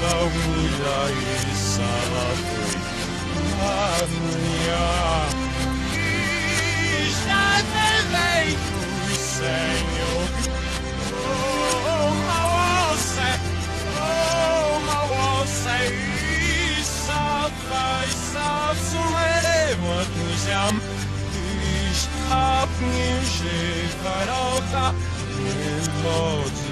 da humilha e salafui Ania Já te veio, Senhor Oh, małose Oh, małose Isa, isa, sumere, matnizam Ich hab mir Shekarota Niemozudo,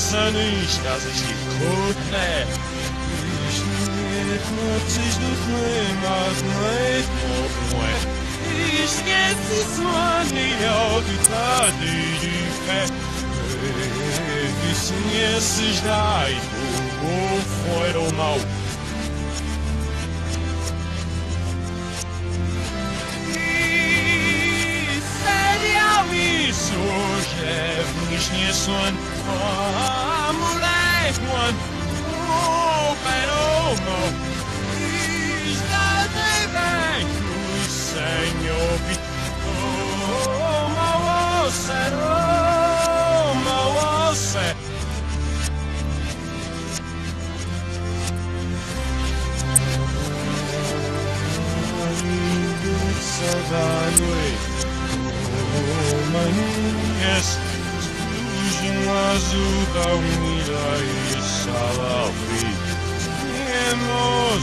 Uniesanyś razem kutne, Iż nie nocyś dutny, maznej pomłe, Iż nie zysłany odtady dziwkę, Iż nie syś daj, bo fuero mal. formulate one hope I don't know is that they back to Oh, my voice, oh, my voice. Yes. Uświęciła zuta umila i szala fri Nie mo